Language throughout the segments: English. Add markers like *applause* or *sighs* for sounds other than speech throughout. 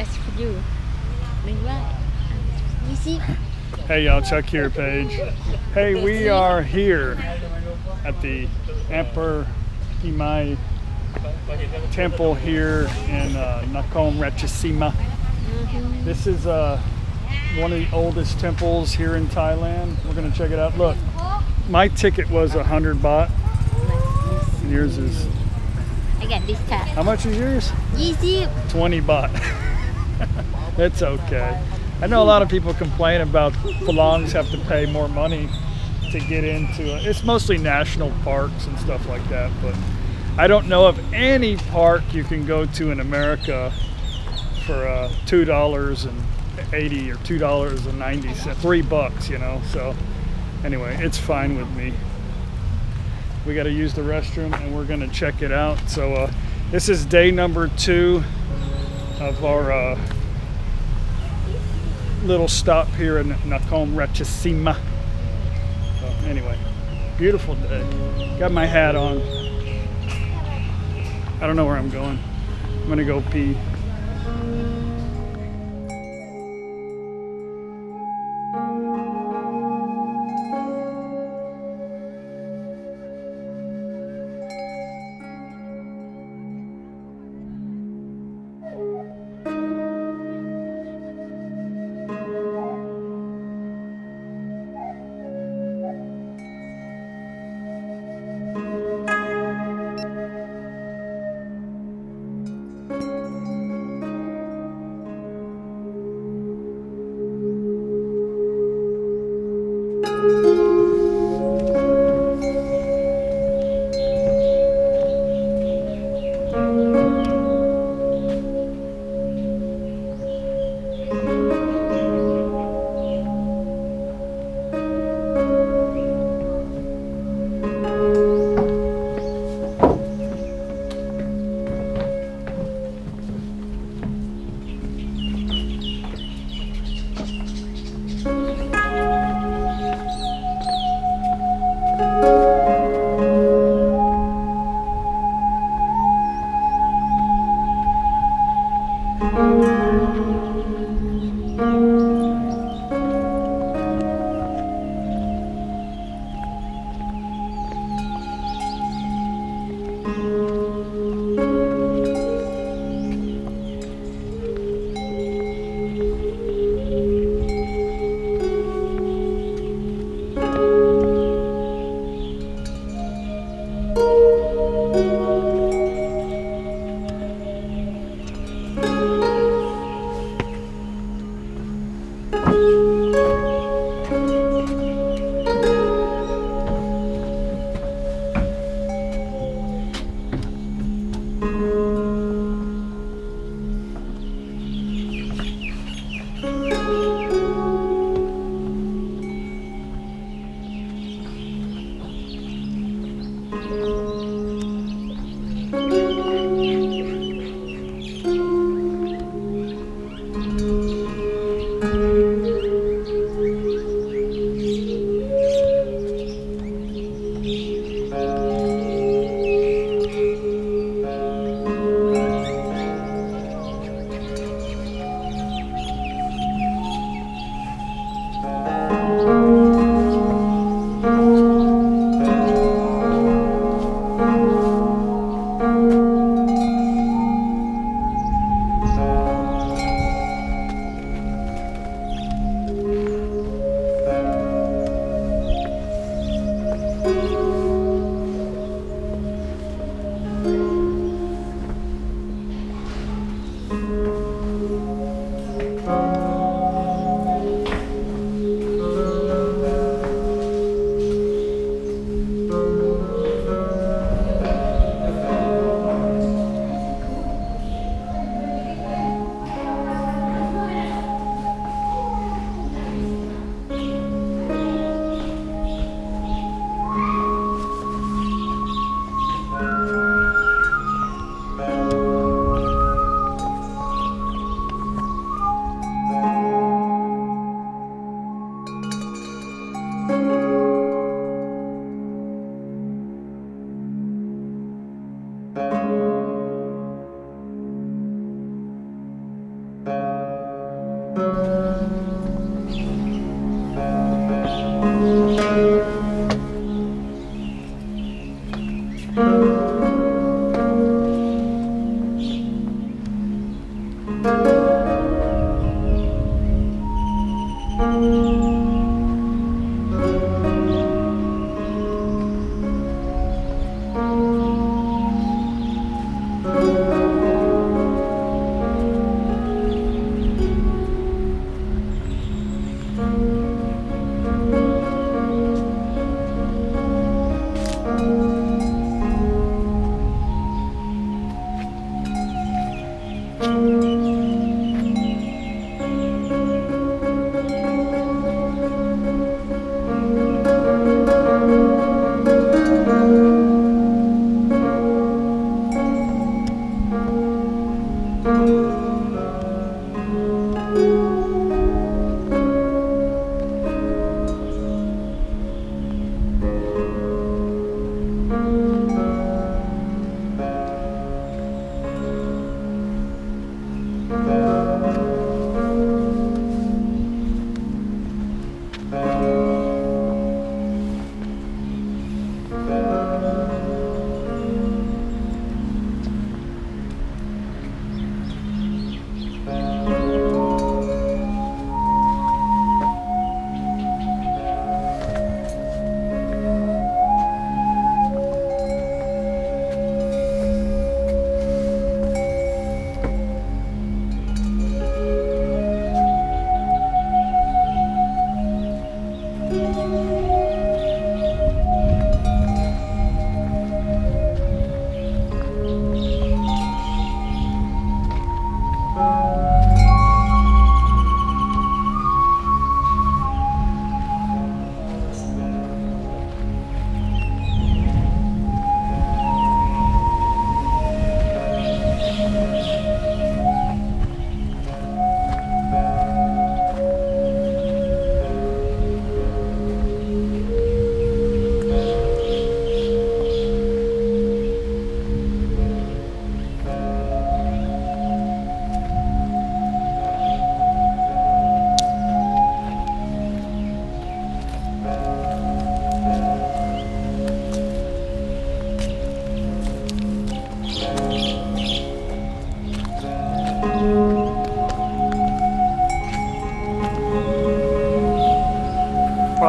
That's for you. You see? Hey y'all, check here Paige. Hey, we are here at the Emperor Imai temple here in uh, Nakhon Ratchasima. This is uh, one of the oldest temples here in Thailand. We're gonna check it out. Look, my ticket was a hundred baht. And yours is I got this cat. how much is yours? Easy. 20 baht. *laughs* *laughs* It's okay. I know a lot of people complain about Farangs have to pay more money to get into it. It's mostly national parks and stuff like that, but I don't know of any park you can go to in America for uh, two dollars and eighty or two dollars and ninety cents, three bucks, you know. So anyway, it's fine with me. We got to use the restroom and we're gonna check it out. So uh, this is day number two of our uh, little stop here in Nakhon Ratchasima. So anyway, beautiful day. Got my hat on. I don't know where I'm going. I'm gonna go pee.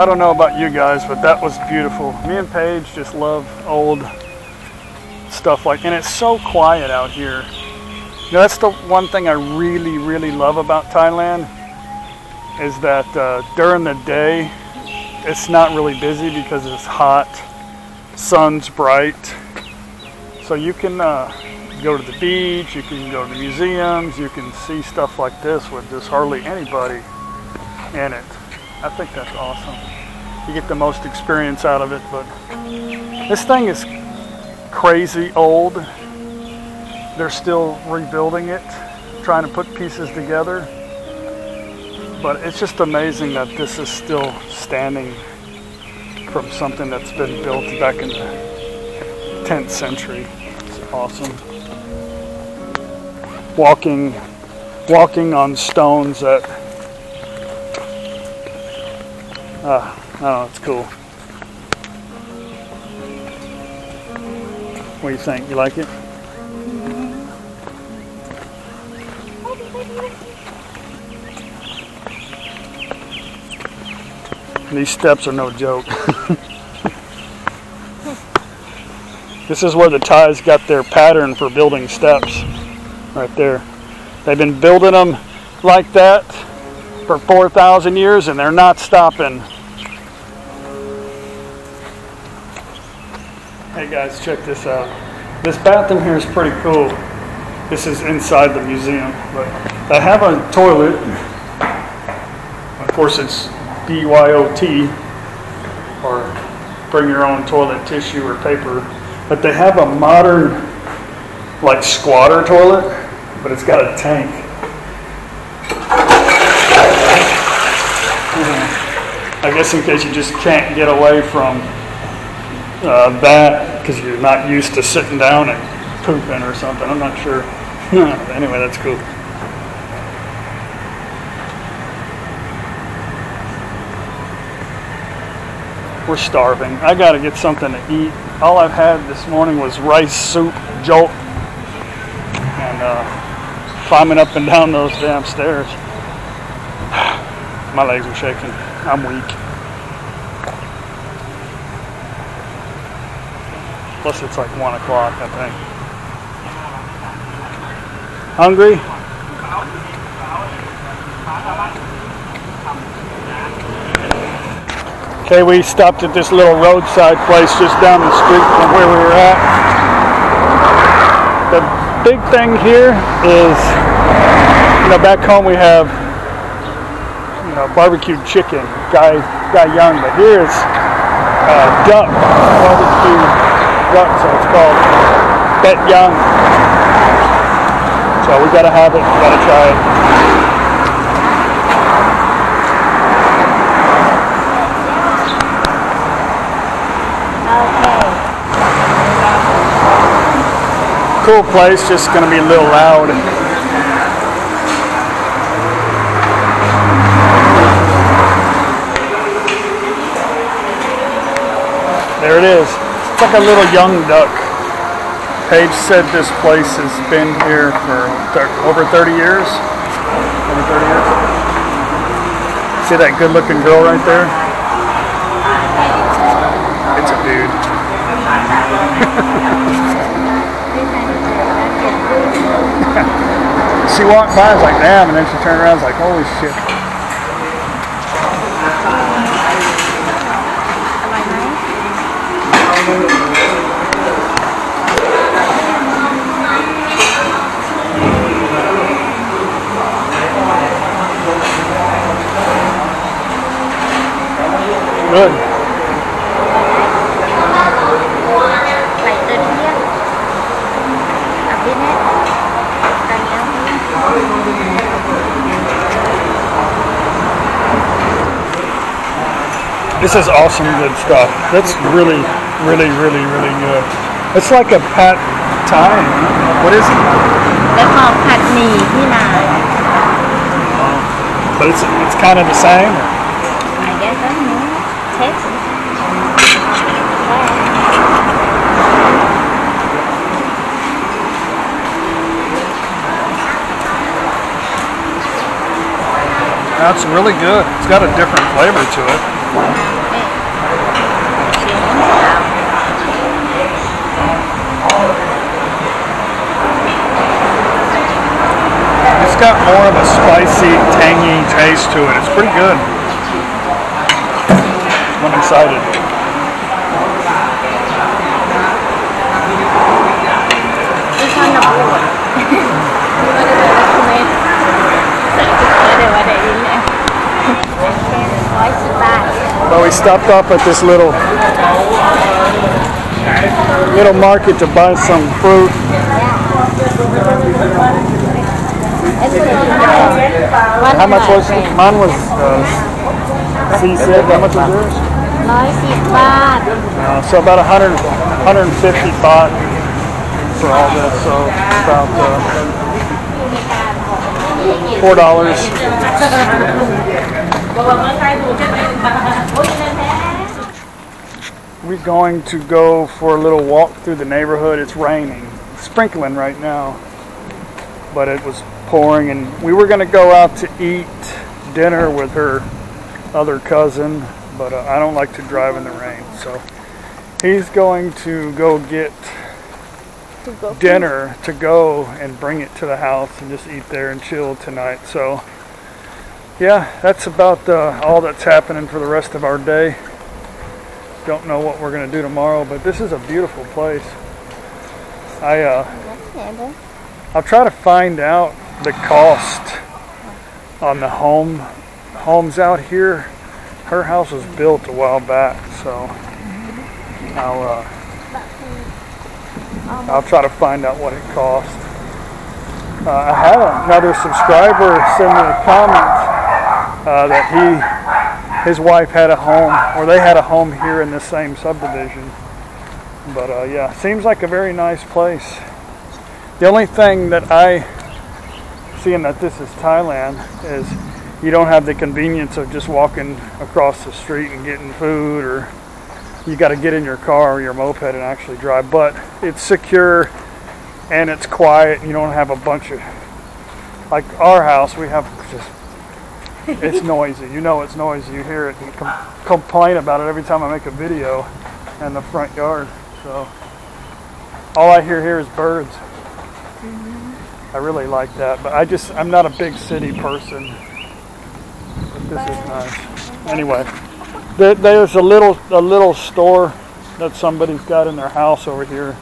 I don't know about you guys, but that was beautiful. Me and Paige just love old stuff like, and it's so quiet out here. You know, that's the one thing I really, really love about Thailand is that uh, during the day, it's not really busy because it's hot, sun's bright. So you can uh, go to the beach, you can go to museums, you can see stuff like this with just hardly anybody in it. I think that's awesome. You get the most experience out of it, but this thing is crazy old. They're still rebuilding it, trying to put pieces together. But it's just amazing that this is still standing from something that's been built back in the 10th century. It's awesome. Walking, walking on stones that uh, I don't know, it's cool. What do you think? You like it? These steps are no joke. *laughs* this is where the Thais got their pattern for building steps. Right there. They've been building them like that for 4,000 years and they're not stopping. Hey guys, check this out. This bathroom here is pretty cool. This is inside the museum, but they have a toilet. Of course, it's BYOT, or bring your own toilet tissue or paper. But they have a modern, like squatter toilet, but it's got a tank. I guess in case you just can't get away from uh, that because you're not used to sitting down and pooping or something. I'm not sure. *laughs* anyway, that's cool. We're starving. I got to get something to eat. All I've had this morning was rice soup, jolt, and uh, climbing up and down those damn stairs. *sighs* My legs are shaking. I'm weak. Plus, it's like 1 o'clock, I think. Hungry? Okay, we stopped at this little roadside place just down the street from where we were at. The big thing here is you know, back home we have, you know, barbecued chicken, guy, guy young, but here it's uh, duck, barbecue so it's called Bet Young. So we gotta have it, we gotta try it. Okay. Cool place, just gonna be a little loud. There it is. It's like a little young duck. Paige said this place has been here for over 30 years. Over 30 years. See that good looking girl right there? It's a dude. *laughs* She walked by, I was like, damn, and then she turned around, I was like, holy shit. Good. This is awesome good stuff. That's really really, really, really good. It's like a pad thai. What is it? They're called pad mee. But it's it's kind of the same. I guess I'm That's really good. It's got a different flavor to it. Got more of a spicy, tangy taste to it. It's pretty good. I'm excited. This one the board. *laughs* What is it recommend? What are they in there? Spicy bad. Well, we stopped off at this little little market to buy some fruit. It's good. One How much was hundred. mine? Was uh, C said how much was yours? ร้อยสิบบาท Uh, so about 100, 150 baht for all this. So about uh, four dollars. We're going to go for a little walk through the neighborhood. It's raining, sprinkling right now, but it was pouring, and we were going to go out to eat dinner with her other cousin, but uh, I don't like to drive in the rain, so he's going to go get to go dinner to go and bring it to the house and just eat there and chill tonight. So, yeah, that's about uh, all that's happening for the rest of our day. Don't know what we're gonna do tomorrow, but this is a beautiful place. I uh, I'll try to find out the cost on the home homes out here. Her house was built a while back, so I'll uh, I'll try to find out what it cost. Uh, I had another subscriber send me a comment uh, that he his wife had a home or they had a home here in the same subdivision. But uh, yeah, seems like a very nice place. The only thing that I, seeing that this is Thailand, is you don't have the convenience of just walking across the street and getting food, or you got to get in your car or your moped and actually drive. But it's secure and it's quiet. You don't have a bunch of, like our house, we have just, it's *laughs* noisy. You know it's noisy. You hear it and com- complain about it every time I make a video in the front yard. So all I hear here is birds. Mm-hmm. I really like that, but I just I'm not a big city person. But this is nice. Anyway, there's a little a little store that somebody's got in their house over here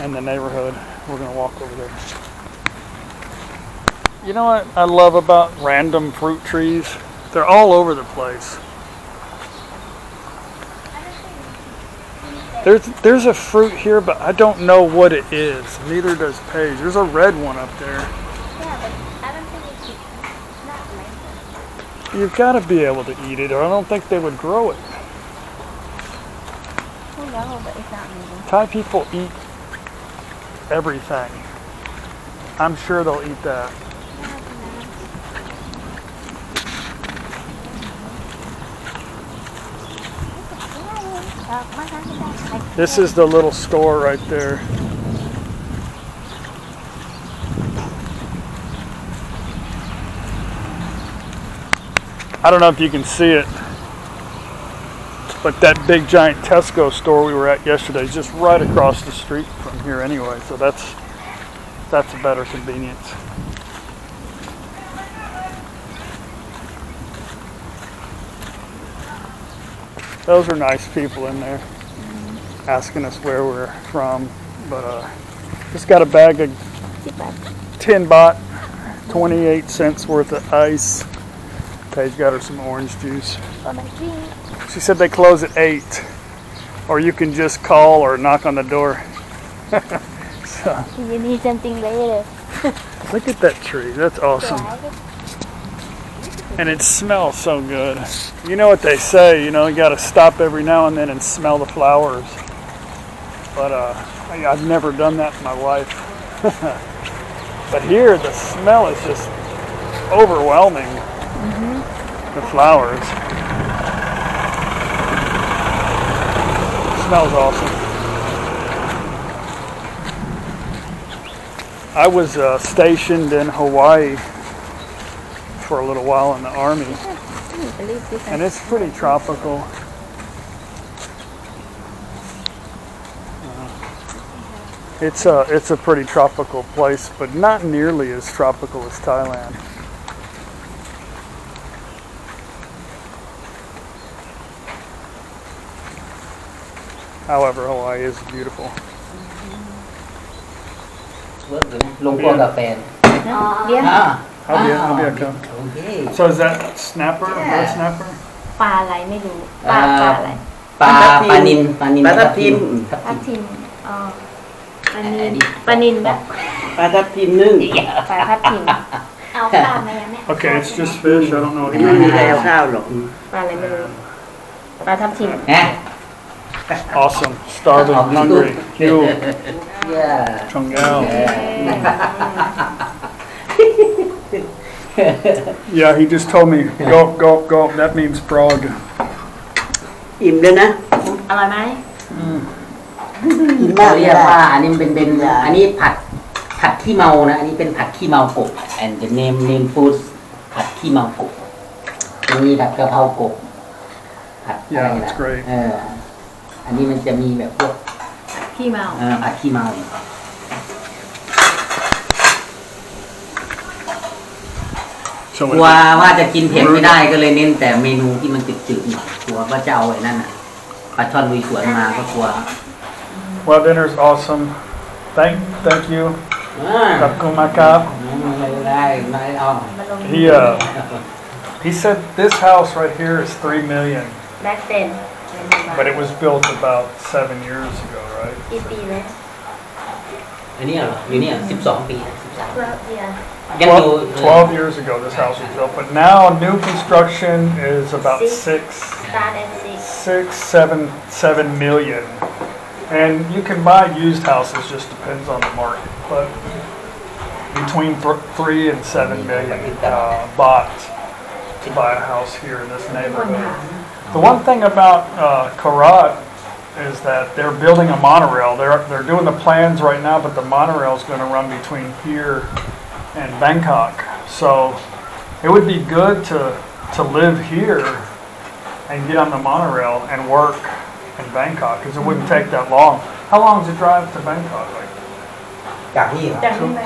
in the neighborhood. We're gonna walk over there. You know what I love about random fruit trees? They're all over the place. There's there's a fruit here, but I don't know what it is. Neither does Paige. There's a red one up there. Yeah, but I don't think it's not. You've got to be able to eat it, or I don't think they would grow it. Knows, but it's not. Thai people eat everything. I'm sure they'll eat that. This is the little store right there. I don't know if you can see it, but that big giant Tesco store we were at yesterday is just right across the street from here anyway, so that's that's a better convenience. Those are nice people in there asking us where we're from, but uh, just got a bag of 10 baht, 28 cents worth of ice. Paige got her some orange juice. For my drink. She said they close at 8, or you can just call or knock on the door. *laughs* so, You need something later. look at that tree. That's awesome. And it smells so good. You know what they say, you know, you got to stop every now and then and smell the flowers. But uh, I- I've never done that in my life. *laughs* but here, the smell is just overwhelming. The flowers. smells awesome. I was uh, stationed in Hawaii for a little while in the Army. And it's pretty tropical. Uh, it's a, it's a pretty tropical place, but not nearly as tropical as Thailand. However, Hawaii is beautiful. Local Japan. Yeah. Ah. วกับแฟน เดี๋ยว อ่า How do you, how do you come? โอเค So is that snapper? Yeah. Red snapper? ปลาอะไรไม่รู้ ปลาปลาอะไร ปลา ปลาทับทิม ปลานินปลานิน ปลาทับทิม ทับ ปลา ทิม ทิมอ๋อปลานิ อั น นนี้ ปลานินแบบ ปลาทับทิมนึ่ง ปลาทับทิม เอาปลามายังไม่ Okay, it's just fish. I don't know ไม่มีใครเอาข้าวหรอก ปลาอะไรไม่รู้ ปลาทับทิม ฮะ Awesome. Starving, hungry. You, เย้ Chung Yao. Yeah, he just told me, go, go, go. That means frog. อิ่มแล้วนะ อร่อยไหมกินเขามากเรีไม่ยกได้ว่าอันนี้เป็นเป็นอันนี้ผัดผัดขี้เมานะ อันนี้เป็นผัดขี้เมากบ and the name name food ผัดขี้เมากบมีแบบกะเพรากบผัดอะไร Yeah, นะ it's great. เอออันนี้มันจะมีแบบพวกขี้เมา เอ่อผัดขี้เมา กลัวว่าจะกินเผ็ดไม่ได้ก็เลยเน้นแต่เมนูที่มันจืดๆหน่อยกลัวว่าจะเอาไอ้นั่นน่ะปลาช่อนลุยสวนมาก็กลัว well, dinner's awesome. Thank, thank you. อ่า Takumakap. ไม่ได้ไม่เอามาลง He, uh, he said this house right here is three million, แบ็คเต็น but it was built about seven years ago, right? กี่ปีแล้วอันนี้เหรออยู่เนี่ยสิบสองปีสิบสาม 12, 12 years ago this house was built, but now new construction is about six, six, seven, seven million. And you can buy used houses, just depends on the market, but between three and seven million uh, baht to buy a house here in this neighborhood. The one thing about uh, Korat is that they're building a monorail. They're, they're doing the plans right now, but the monorail is going to run between here and Bangkok. So it would be good to to live here and get on the monorail and work in Bangkok because it wouldn't take that long. How long is the drive to Bangkok? Like จากนี่เหรอ จากนี้ไป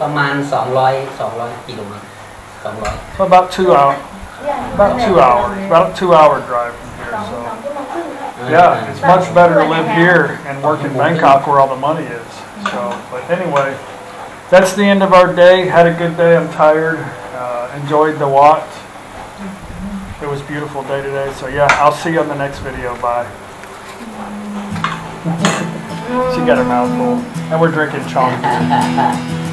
ประมาณ 200 200กิโลเมตร200 so about two hours. About two hours. About a two hour drive from here. สอง So สองชั่วโมงครึ่ง yeah, it's much better to live here and work in Bangkok where all the money is. So, but anyway, that's the end of our day. Had a good day. I'm tired. Uh, enjoyed the watch. It was beautiful day today. So yeah, I'll see you on the next video. Bye. she got her mouth full, and we're drinking chong. *laughs*